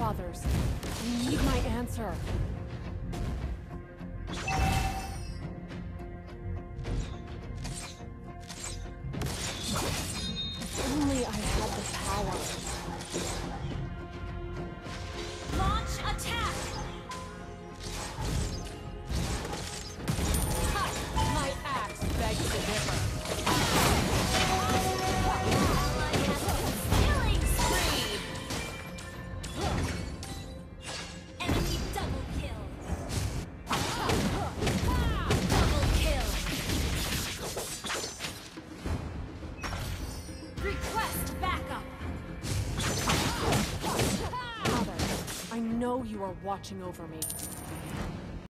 forefathers. I need my answer. Only I had the power. Know you are watching over me.